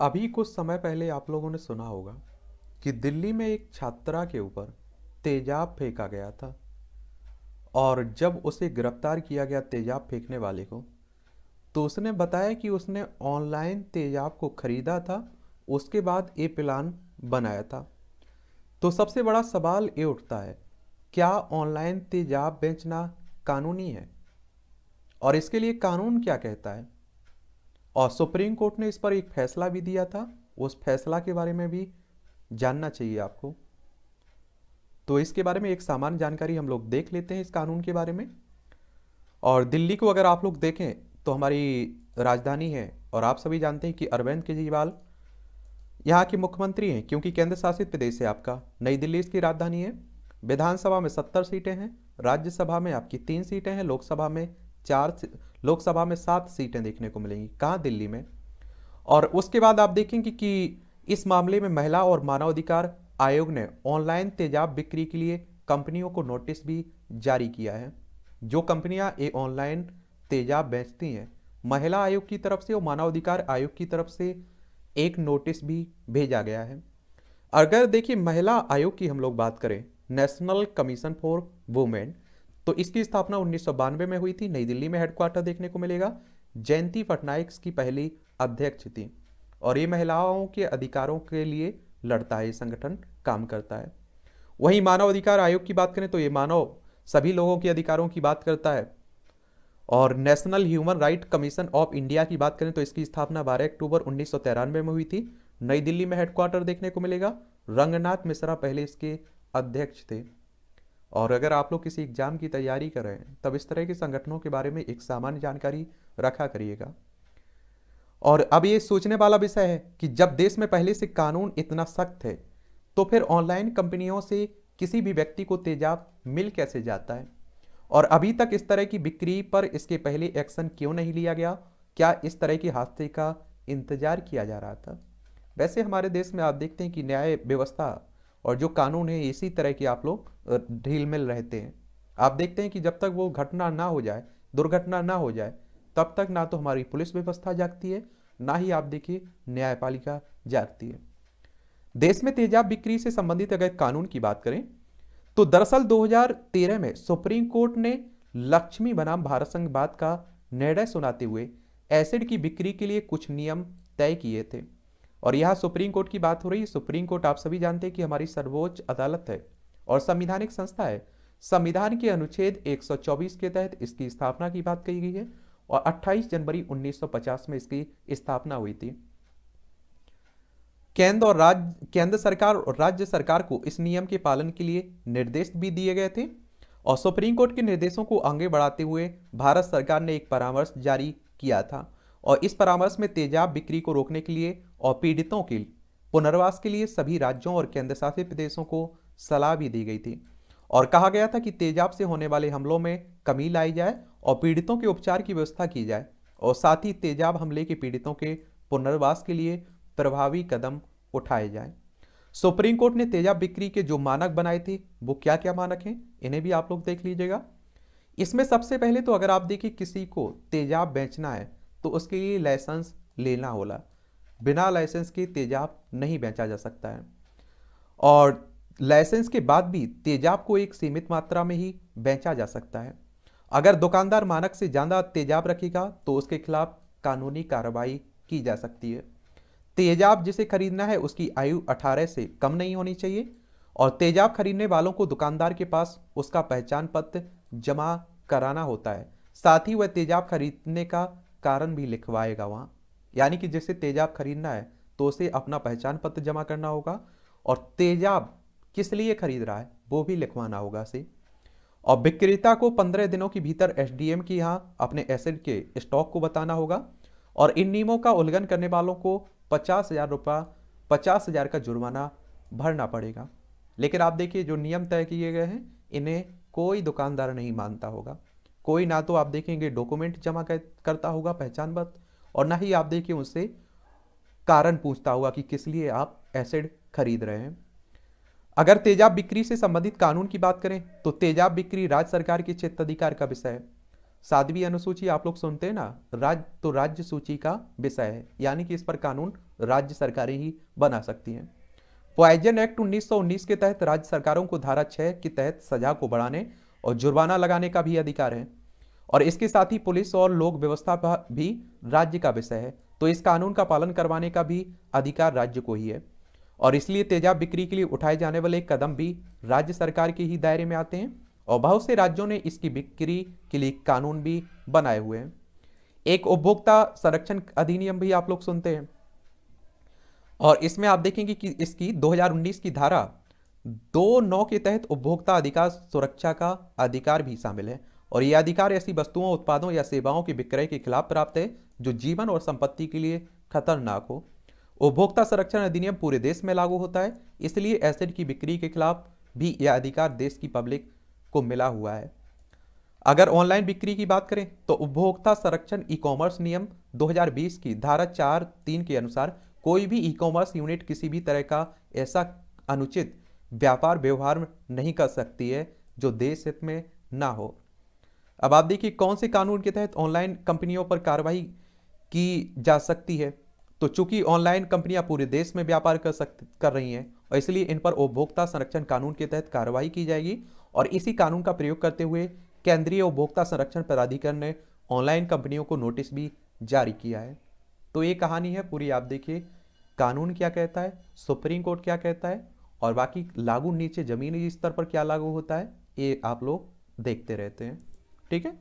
अभी कुछ समय पहले आप लोगों ने सुना होगा कि दिल्ली में एक छात्रा के ऊपर तेजाब फेंका गया था। और जब उसे गिरफ़्तार किया गया तेजाब फेंकने वाले को तो उसने बताया कि उसने ऑनलाइन तेजाब को खरीदा था, उसके बाद ये प्लान बनाया था। तो सबसे बड़ा सवाल ये उठता है, क्या ऑनलाइन तेजाब बेचना कानूनी है? और इसके लिए कानून क्या कहता है? और सुप्रीम कोर्ट ने इस पर एक फैसला भी दिया था। उस फैसला के बारे में भी जानना चाहिए आपको। तो इसके बारे में एक सामान्य जानकारी हम लोग देख लेते हैं इस कानून के बारे में। और दिल्ली को अगर आप लोग देखें तो हमारी राजधानी है और आप सभी जानते हैं कि अरविंद केजरीवाल यहाँ के मुख्यमंत्री हैं, क्योंकि केंद्र शासित प्रदेश है आपका। नई दिल्ली इसकी राजधानी है। विधानसभा में सत्तर सीटें हैं, राज्यसभा में आपकी तीन सीटें हैं, लोकसभा में चार लोकसभा में सात सीटें देखने को मिलेंगी, कहाँ? दिल्ली में। और उसके बाद आप देखेंगे कि इस मामले में महिला और मानवाधिकार आयोग ने ऑनलाइन तेजाब बिक्री के लिए कंपनियों को नोटिस भी जारी किया है। जो कंपनियाँ ये ऑनलाइन तेजाब बेचती हैं, महिला आयोग की तरफ़ से और मानवाधिकार आयोग की तरफ़ से एक नोटिस भी भेजा गया है। अगर देखिए, महिला आयोग की हम लोग बात करें, नेशनल कमीशन फॉर वुमेन तो इसकी स्थापना उन्नीस सौ बानवे में हुई थी, नई दिल्ली में हेडक्वार्टर देखने को मिलेगा। जयंती पटनायक की पहली अध्यक्ष थी और ये महिलाओं के अधिकारों के लिए लड़ता है संगठन काम करता है। वहीं मानव अधिकार आयोग की बात करें तो ये मानव सभी लोगों के अधिकारों की बात करता है और national human right commission of India की बात करें तो इसकी स्थापना 12 अक्टूबर उन्नीस सौ तिरानवे में हुई थी। नई दिल्ली में हेडक्वार्टर देखने को मिलेगा। रंगनाथ मिश्रा पहले इसके अध्यक्ष थे। और अगर आप लोग किसी एग्ज़ाम की तैयारी कर रहे हैं, तब इस तरह के संगठनों के बारे में एक सामान्य जानकारी रखा करिएगा। और अब ये सोचने वाला विषय है कि जब देश में पहले से कानून इतना सख्त है तो फिर ऑनलाइन कंपनियों से किसी भी व्यक्ति को तेजाब मिल कैसे जाता है? और अभी तक इस तरह की बिक्री पर इसके पहले एक्शन क्यों नहीं लिया गया? क्या इस तरह के हादसे का इंतज़ार किया जा रहा था? वैसे हमारे देश में आप देखते हैं कि न्याय व्यवस्था और जो कानून है, इसी तरह के आप लोग ढील मिल रहते हैं। आप देखते हैं कि जब तक वो घटना ना हो जाए, दुर्घटना ना हो जाए, तब तक ना तो हमारी पुलिस व्यवस्था जागती है, ना ही आप देखिए न्यायपालिका जागती है। देश में तेजाब बिक्री से संबंधित अगर कानून की बात करें तो दरअसल 2013 में सुप्रीम कोर्ट ने लक्ष्मी बनाम भारत संघ बात का निर्णय सुनाते हुए, एसिड की बिक्री के लिए कुछ नियम तय किए थे। और यहाँ सुप्रीम कोर्ट की बात हो रही है। सुप्रीम कोर्ट, आप सभी जानते हैं कि हमारी सर्वोच्च अदालत है और संविधानिक संस्था है। संविधान के अनुच्छेद 124 के तहत इसकी स्थापना की बात कही गई है और 28 जनवरी 1950 में इसकी स्थापना हुई थी। केंद्र और राज्य, केंद्र सरकार और राज्य सरकार को इस नियम के पालन के लिए निर्देश भी दिए गए थे और सुप्रीम कोर्ट के निर्देशों को आगे बढ़ाते हुए भारत सरकार ने एक परामर्श जारी किया था और इस परामर्श में तेजाब बिक्री को रोकने के लिए और पीड़ितों के पुनर्वास के लिए सभी राज्यों और केंद्र शासित प्रदेशों को सलाह भी दी गई थी। और कहा गया था कि तेजाब से होने वाले हमलों में कमी लाई जाए और पीड़ितों के उपचार की व्यवस्था की जाए और साथ ही तेजाब हमले के पीड़ितों के पुनर्वास के लिए प्रभावी कदम उठाए जाएँ। सुप्रीम कोर्ट ने तेजाब बिक्री के जो मानक बनाए थे, वो क्या क्या मानक हैं, इन्हें भी आप लोग देख लीजिएगा। इसमें सबसे पहले तो अगर आप देखिए किसी को तेजाब बेचना है तो उसके लिए लाइसेंस लेना होला। बिना लाइसेंस के तेजाब नहीं बेचा जा सकता है। और लाइसेंस के बाद भी तेजाब को एक सीमित मात्रा में ही बेचा जा सकता है। अगर दुकानदार मानक से ज़्यादा तेजाब रखेगा तो उसके खिलाफ कानूनी कार्रवाई की जा सकती है। तेजाब जिसे खरीदना है, उसकी आयु 18 से कम नहीं होनी चाहिए और तेजाब खरीदने वालों को दुकानदार के पास उसका पहचान पत्र जमा कराना होता है। साथ ही वह तेजाब खरीदने का कारण भी लिखवाएगा वहाँ। यानी कि जिसे तेजाब खरीदना है तो उसे अपना पहचान पत्र जमा करना होगा। और तेजाब किस लिए खरीद रहा है, वो भी लिखवाना होगा से और विक्रेता को पंद्रह दिनों के भीतर एसडीएम की यहाँ अपने एसिड के स्टॉक को बताना होगा। और इन नियमों का उल्लंघन करने वालों को पचास हज़ार रुपया, पचास हज़ार का जुर्माना भरना पड़ेगा। लेकिन आप देखिए, जो नियम तय किए गए हैं, इन्हें कोई दुकानदार नहीं मानता होगा। कोई ना तो आप देखेंगे, डॉक्यूमेंट जमा करता होगा, पहचान पत्र। और ना ही आप देखिए उससे कारण पूछता होगा कि किस लिए आप एसिड खरीद रहे हैं। अगर तेजाब बिक्री से संबंधित कानून की बात करें तो तेजाब बिक्री राज्य सरकार के क्षेत्र अधिकार का विषय है। सातवीं अनुसूची आप लोग सुनते हैं ना राज्य तो राज्य सूची का विषय है। यानी कि इस पर कानून राज्य सरकारें ही बना सकती हैं। पॉइजन एक्ट 1919 के तहत राज्य सरकारों को धारा छह के तहत सजा को बढ़ाने और जुर्माना लगाने का भी अधिकार है। और इसके साथ ही पुलिस और लोक व्यवस्था भी राज्य का विषय है। तो इस कानून का पालन करवाने का भी अधिकार राज्य को ही है। और इसलिए तेजाब बिक्री के लिए उठाए जाने वाले कदम भी राज्य सरकार के ही दायरे में आते हैं और बहुत से राज्यों ने इसकी बिक्री के लिए कानून भी बनाए हुए हैं। एक उपभोक्ता संरक्षण अधिनियम भी आप लोग सुनते हैं। और इसमें आप देखेंगे कि इसकी 2019 की धारा दो नौ के तहत उपभोक्ता अधिकार सुरक्षा का अधिकार भी शामिल है। और यह अधिकार ऐसी वस्तुओं, उत्पादों या सेवाओं के विक्रय के खिलाफ प्राप्त है, जो जीवन और संपत्ति के लिए खतरनाक हो। उपभोक्ता संरक्षण अधिनियम पूरे देश में लागू होता है, इसलिए एसिड की बिक्री के खिलाफ भी यह अधिकार देश की पब्लिक को मिला हुआ है। अगर ऑनलाइन बिक्री की बात करें तो उपभोक्ता संरक्षण ई कॉमर्स नियम 2020 की धारा चार तीन के अनुसार कोई भी ई कॉमर्स यूनिट किसी भी तरह का ऐसा अनुचित व्यापार व्यवहार नहीं कर सकती है, जो देश हित में ना हो। अब आप देखिए कौन से कानून के तहत ऑनलाइन कंपनियों पर कार्रवाई की जा सकती है? तो चूँकि ऑनलाइन कंपनियाँ पूरे देश में व्यापार कर सकते कर रही हैं, और इसलिए इन पर उपभोक्ता संरक्षण कानून के तहत कार्रवाई की जाएगी, और इसी कानून का प्रयोग करते हुए केंद्रीय उपभोक्ता संरक्षण प्राधिकरण ने ऑनलाइन कंपनियों को नोटिस भी जारी किया है। तो ये कहानी है पूरी, आप देखिए कानून क्या कहता है, सुप्रीम कोर्ट क्या कहता है, और बाकी लागू नीचे जमीनी स्तर पर क्या लागू होता है, ये आप लोग देखते रहते हैं। ठीक है?